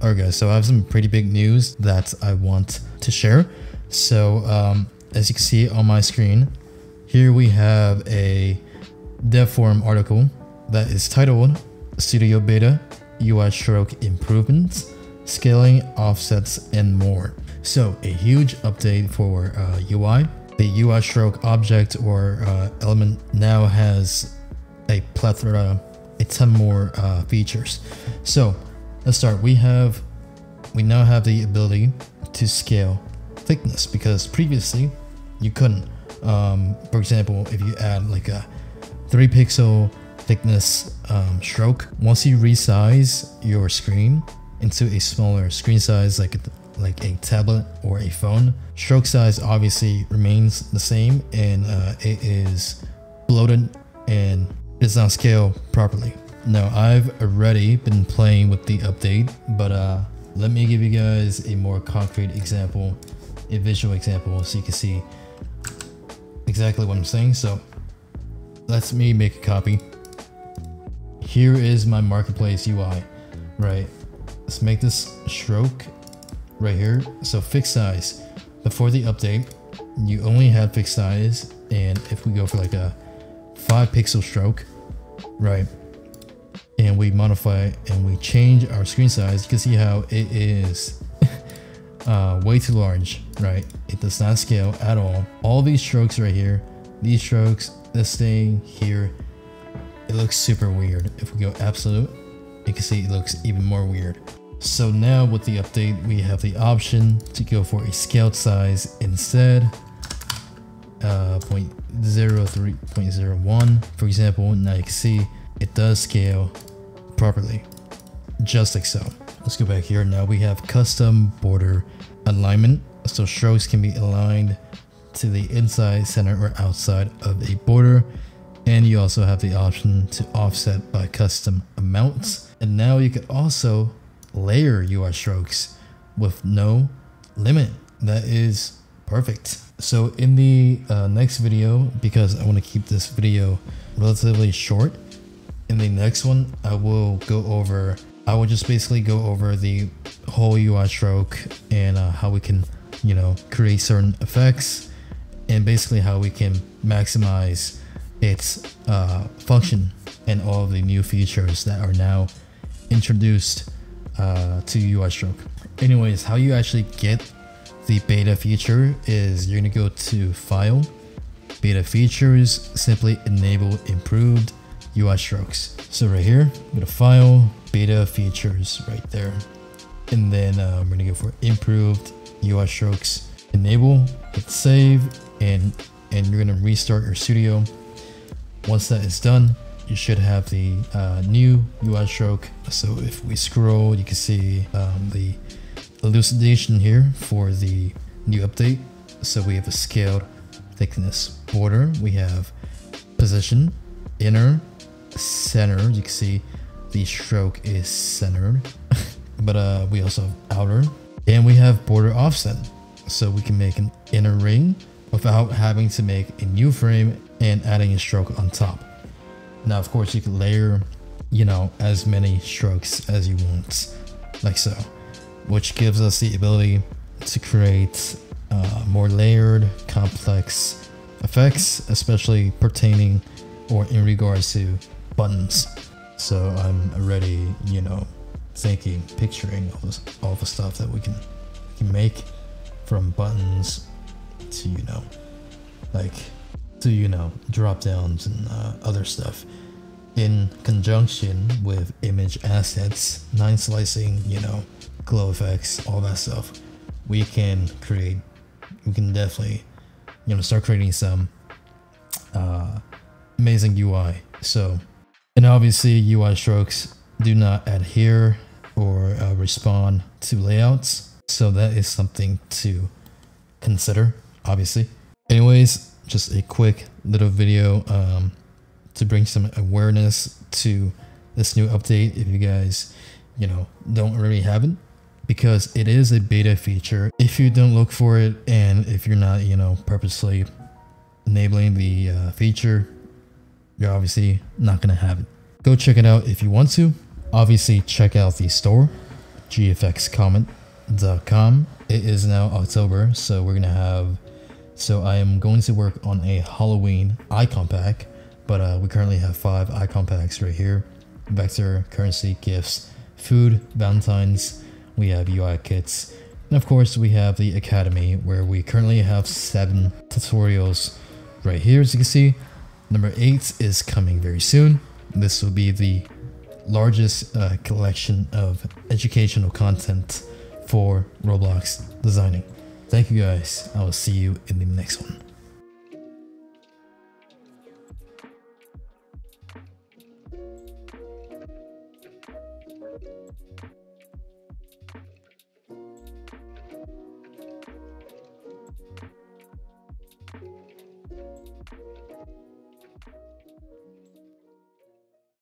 Alright guys, so I have some pretty big news that I want to share. So um, as you can see on my screen, here we have a DevForum article that is titled Studio Beta UI Stroke Improvements, Scaling, Offsets, and more. So a huge update for uh, UI. The UI stroke object or uh, element now has a plethora, a ton more uh, features. So let's start. We have, we now have the ability to scale thickness because previously you couldn't. Um, for example, if you add like a three pixel thickness um, stroke, once you resize your screen into a smaller screen size, like like a tablet or a phone, stroke size obviously remains the same and uh, it is bloated and does not scale properly. Now I've already been playing with the update, but uh, let me give you guys a more concrete example, a visual example so you can see exactly what I'm saying. So let's me make a copy. Here is my marketplace UI, right? Let's make this stroke right here. So fixed size, before the update, you only had fixed size. And if we go for like a five pixel stroke, right? And we modify and we change our screen size, you can see how it is uh, way too large, right? It does not scale at all. All these strokes right here, these strokes, this thing here, it looks super weird. If we go absolute, you can see it looks even more weird. So now with the update, we have the option to go for a scaled size instead. Uh, 0.03, 0.01, for example, now you can see it does scale properly, just like so. Let's go back here. Now we have custom border alignment. So strokes can be aligned to the inside, center, or outside of a border. And you also have the option to offset by custom amounts. And now you can also layer UI strokes with no limit. That is perfect. So in the uh, next video, because I want to keep this video relatively short, in the next one, I will go over, I will just basically go over the whole UI stroke and uh, how we can, you know, create certain effects and basically how we can maximize its uh, function and all the new features that are now introduced uh, to UI stroke. Anyways, how you actually get the beta feature is you're gonna go to file, beta features, simply enable improved UI strokes. So right here, go to file, beta features right there. And then uh, I'm gonna go for improved UI strokes, enable, hit save, and, and you're gonna restart your studio. Once that is done, you should have the uh, new UI stroke. So if we scroll, you can see um, the elucidation here for the new update. So we have a scaled thickness border. We have position, inner, center. You can see the stroke is centered. but uh, we also have outer. And we have border offset. So we can make an inner ring without having to make a new frame and adding a stroke on top. Now, of course, you can layer, you know, as many strokes as you want, like so, which gives us the ability to create uh, more layered, complex effects, especially pertaining or in regards to buttons. So I'm already, you know, thinking, picturing all, this, all the stuff that we can, can make from buttons to, you know, like to you know drop downs and uh, other stuff in conjunction with image assets nine slicing you know glow effects all that stuff we can create we can definitely you know start creating some amazing UI so and obviously UI strokes do not adhere or uh, respond to layouts. So that is something to consider obviously. Anyways just a quick little video um, to bring some awareness to this new update if you guys, you know, don't already have it because it is a beta feature. If you don't look for it and if you're not, you know, purposely enabling the uh, feature, you're obviously not going to have it. Go check it out if you want to. Obviously, check out the store gfxcomet.com. It is now October, so we're gonna have. So I am going to work on a Halloween icon pack, but uh, we currently have five icon packs right here: vector, currency, gifts, food, Valentine's. We have UI kits, and of course we have the Academy, where we currently have seven tutorials right here, as you can see. Number eight is coming very soon. This will be the largest uh, collection of educational content for Roblox designing. Thank you guys. I will see you in the next one.